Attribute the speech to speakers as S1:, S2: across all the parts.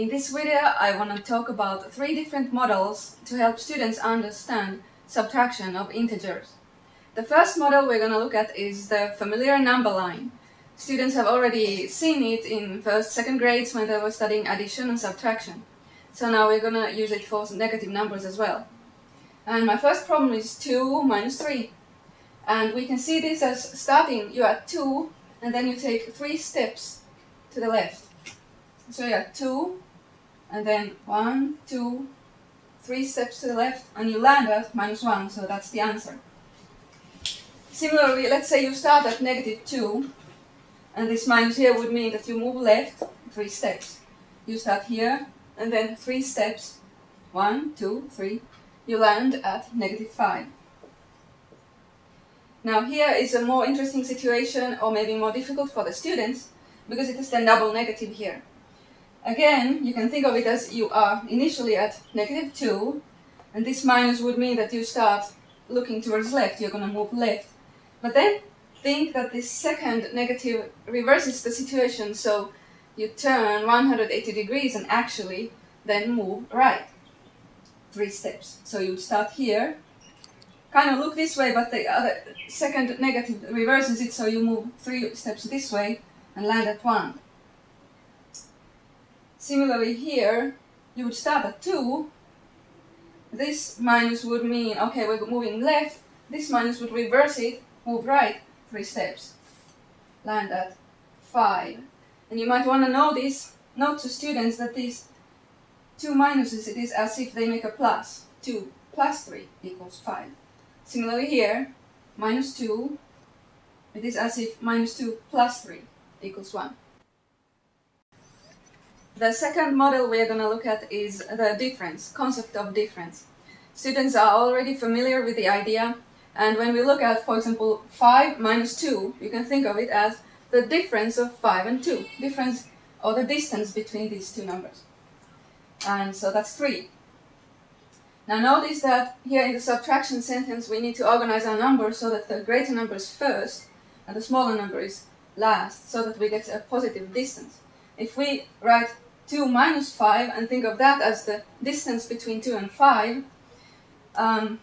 S1: In this video, I want to talk about three different models to help students understand subtraction of integers. The first model we're going to look at is the familiar number line. Students have already seen it in first, second grades when they were studying addition and subtraction. So now we're going to use it for negative numbers as well. And my first problem is 2 minus 3. And we can see this as starting, you're at 2, and then you take 3 steps to the left. So you're at 2, and then one, two, three steps to the left, and you land at minus 1, so that's the answer. Similarly, let's say you start at negative 2, and this minus here would mean that you move left 3 steps. You start here, and then 3 steps, one, two, three, you land at negative 5. Now here is a more interesting situation, or maybe more difficult for the students, because it is the double negative here. Again, you can think of it as you are initially at negative 2, and this minus would mean that you start looking towards left, you're going to move left. But then think that this second negative reverses the situation, so you turn 180 degrees and actually then move right. Three steps. So you start here, kind of look this way, but the other second negative reverses it, so you move three steps this way and land at 1. Similarly here, you would start at 2. This minus would mean, okay, we're moving left. This minus would reverse it, move right, 3 steps. Land at 5. And you might want to notice, note to students that these two minuses, it is as if they make a plus. 2 plus 3 equals 5. Similarly here, minus 2, it is as if minus 2 plus 3 equals 1. The second model we are going to look at is the difference, concept of difference. Students are already familiar with the idea, and when we look at, for example, 5 minus 2, you can think of it as the difference of 5 and 2, difference or the distance between these two numbers. And so that's 3. Now notice that here in the subtraction sentence we need to organize our numbers so that the greater number is first and the smaller number is last, so that we get a positive distance. If we write 2 minus 5 and think of that as the distance between 2 and 5, um,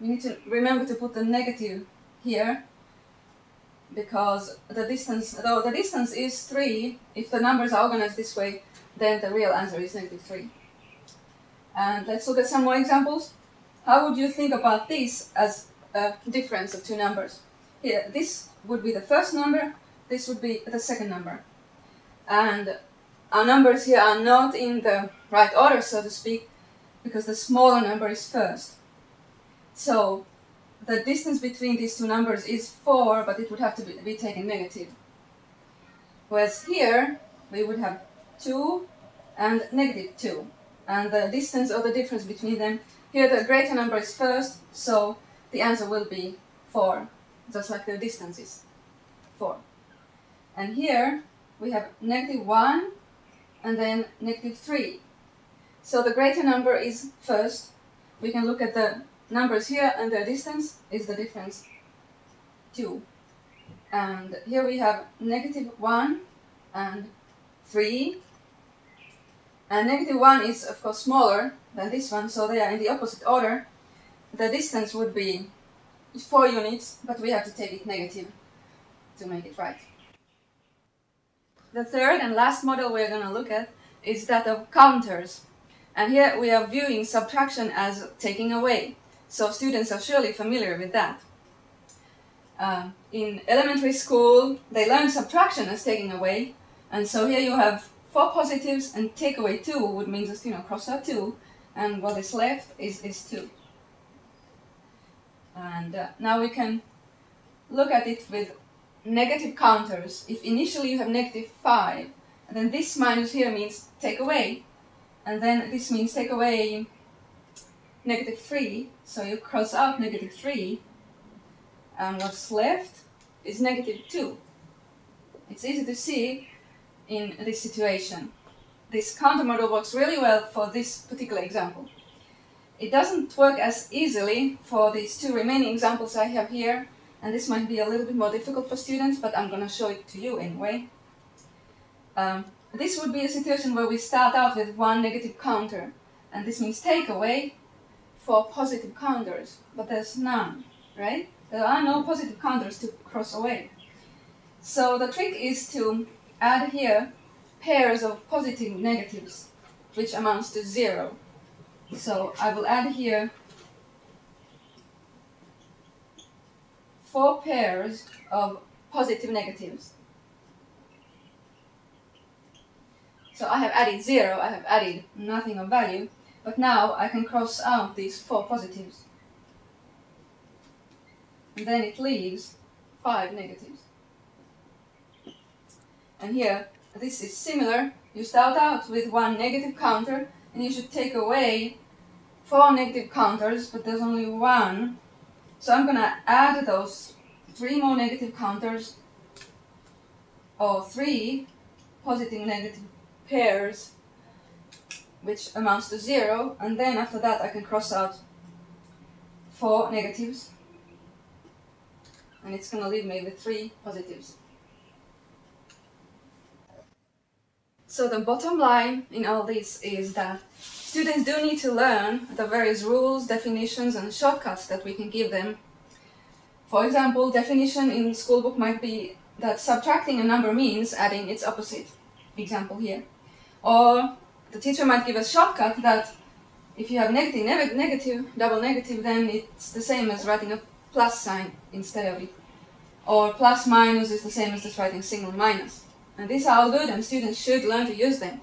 S1: we need to remember to put the negative here because the distance, though the distance is 3, if the numbers are organized this way, then the real answer is negative 3. And let's look at some more examples. How would you think about this as a difference of two numbers? Here, this would be the first number, this would be the second number. And our numbers here are not in the right order, so to speak, because the smaller number is first. So the distance between these two numbers is 4, but it would have to be, be taken negative. Whereas here, we would have 2 and negative 2. And the distance or the difference between them, here the greater number is first, so the answer will be 4, just like the distance is 4. And here, we have negative 1 and then negative 3. So the greater number is first. We can look at the numbers here and the distance is the difference 2. And here we have negative 1 and 3. And negative 1 is of course smaller than this one, so they are in the opposite order. The distance would be 4 units, but we have to take it negative to make it right. The third and last model we're going to look at is that of counters. And here we are viewing subtraction as taking away. So students are surely familiar with that. Uh, in elementary school, they learn subtraction as taking away. And so here you have four positives and take away two would mean just, you know, cross out two. And what is left is, is two. And uh, now we can look at it with negative counters, if initially you have negative 5, and then this minus here means take away, and then this means take away negative 3, so you cross out negative 3, and what's left is negative 2. It's easy to see in this situation. This counter model works really well for this particular example. It doesn't work as easily for these two remaining examples I have here, and this might be a little bit more difficult for students, but I'm going to show it to you anyway. Um, this would be a situation where we start out with one negative counter, and this means take away four positive counters, but there's none, right? There are no positive counters to cross away. So the trick is to add here pairs of positive negatives, which amounts to zero. So I will add here four pairs of positive negatives. So I have added zero, I have added nothing of value, but now I can cross out these four positives. And then it leaves five negatives. And here, this is similar. You start out with one negative counter, and you should take away four negative counters, but there's only one. So I'm gonna add those three more negative counters, or three positive negative pairs, which amounts to zero, and then after that I can cross out four negatives, and it's gonna leave me with three positives. So the bottom line in all this is that students do need to learn the various rules, definitions and shortcuts that we can give them. For example, definition in school book might be that subtracting a number means adding its opposite. Example here. Or the teacher might give a shortcut that if you have negative, ne negative, double negative, then it's the same as writing a plus sign instead of it. Or plus minus is the same as just writing single minus. And these are all good and students should learn to use them.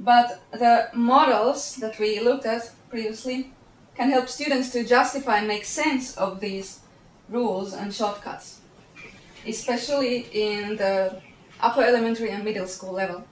S1: But the models that we looked at previously can help students to justify and make sense of these rules and shortcuts, especially in the upper elementary and middle school level.